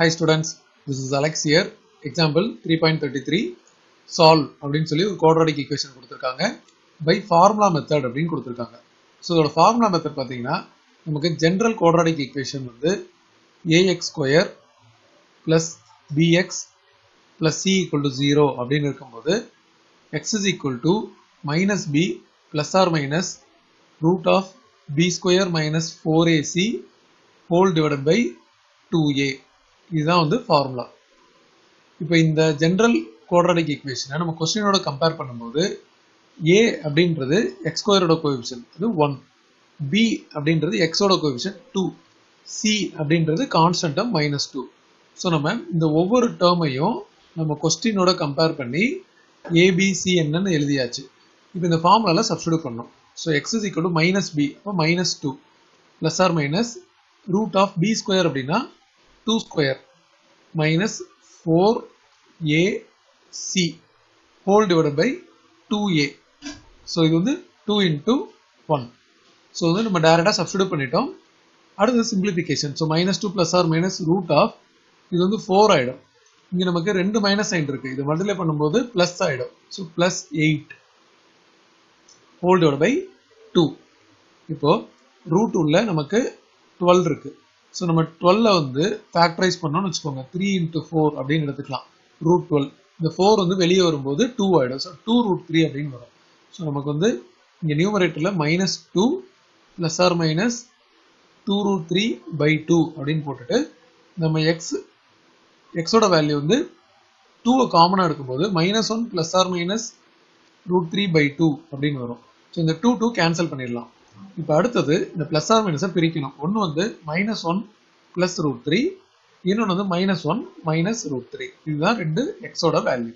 Hi students this is Alex year example three point thirty three solve அப்படின்னு சொல்லி ஒரு quadratic equation கொடுத்துருக்காங்க by formula method அப்படின்னு கொடுத்துருக்காங்க ஸோ இதோட ஃபார்முலா மெத்தட் பார்த்தீங்கன்னா நமக்கு ஜென்ரல் கோட்ராடிக் ஈக்குவேஷன் வந்து AX square plus BX plus C equal to zero அப்படின்னு இருக்கும்போது X is equal to minus B plus or minus root of B square minus four AC whole divided by two A இதுதான் வந்து formula இப்போ இந்த general quadratic ஈக்குவேஷனை நம்ம கொஸ்டினோட compare பண்ணும்போது A அப்படின்றது எக்ஸ்கொயரோட கோஎஃபிஷியன் அது ஒன் பி அப்படின்றது எக்ஸோட கோஎஃபிஷியன் டூ சி அப்படின்றது கான்ஸ்டன்டம் மைனஸ் டூ ஸோ நம்ம இந்த ஒவ்வொரு டேர்மையும் நம்ம கொஸ்டினோட கம்பேர் பண்ணி ஏபிசி என்னன்னு எழுதியாச்சு. இப்போ இந்த ஃபார்முலாவில் சப்ஸ்டியூட் பண்ணோம் so X is equal to minus B அப்போ minus two plus or minus root of B square அப்படின்னா two square minus four A C whole divide by two A so இது வந்து டூ இன்டூ ஒன் ஸோ வந்து நம்ம டேரெக்டாக substitute பண்ணிட்டோம். அடுத்தது simplification so minus two plus or minus root of இது வந்து ஃபோர் ஆகிடும் இங்கே நமக்கு ரெண்டு மைனஸ் சைன் இருக்கு. இது மல்டிப்ளை பண்ணும்போது ப்ளஸ் ஆகிடும் so plus eight whole divide by two இப்போ ரூட் உள்ள நமக்கு டுவெல் இருக்குது ஸோ நம்ம டுவெல்ல வந்து ஃபேக்டரைஸ் பண்ணோம்னு வச்சுக்கோங்க. த்ரீ இன்ட்டு ஃபோர் அப்படின்னு எடுத்துக்கலாம். ரூட் டுவெல் இந்த ஃபோர் வந்து வெளியே வரும்போது டூ ஆகிடும் ஸோ டூ ரூட் த்ரீ அப்படின்னு வரும். ஸோ நமக்கு வந்து இங்கே நியூமரேட்டரில் minus two plus or minus two root three by two அப்படின்னு போட்டுட்டு நம்ம எக்ஸ் எக்ஸோட வேல்யூ வந்து டூவை காமனாக எடுக்கும்போது minus one plus or minus root three by two அப்படின்னு வரும். ஸோ இந்த டூ டூ கேன்சல் பண்ணிடலாம். இப்போ அடுத்தது இந்த பிளஸ் ஆர் மைனஸை பிரிக்கணும். ஒன்று வந்து minus one plus root three இன்னொன்று வந்து minus one minus root three இதுதான் ரெண்டு எக்ஸோட வேல்யூ